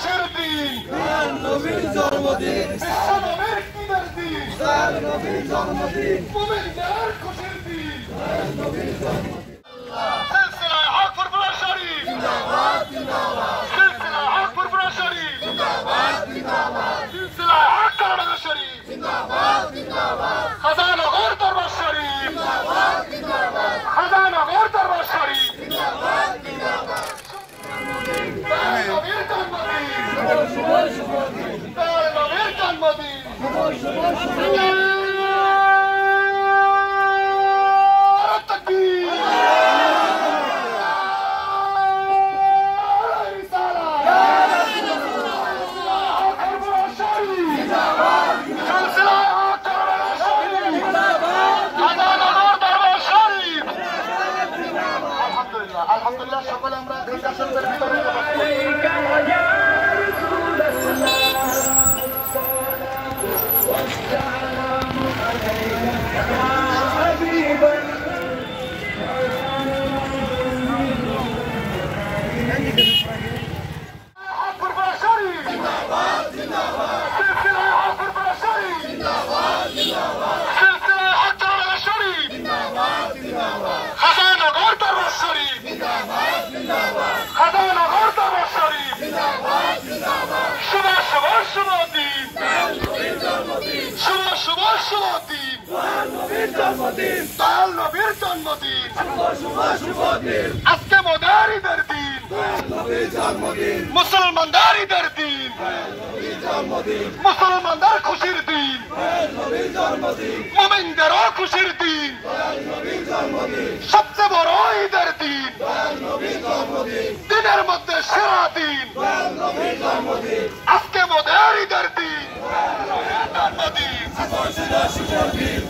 খুশির দিন নবীর জন্মদিন বিশ্বনবীর ঈদের দিন তার নবীর জন্মদিন মুমিনদের খুশির দিন সিলসিলা আলহামদুলিল্লাহ সকলে আমরা দুইটা শব্দের ভিতরে জন্মদিন। তাল নবীর জন্মদিন। শুভ শুভ দিন। আজকে মোদারিদের দিন। নবীর জন্মদিন। মুসলমানদের ঈদের দিন। জন্মদিন। মুসলমানদের খুশির দিন। নবীর জন্মদিন। মোমিনদেরও খুশির দিন। জন্মদিন। সবচেয়ে বড় ঈদের দিন। নবীর জন্মদিন। দিনের মধ্যে সেরা দিন। নবীর জন্মদিন। আজকে মোদের ঈদের দিন। জন্মদিন।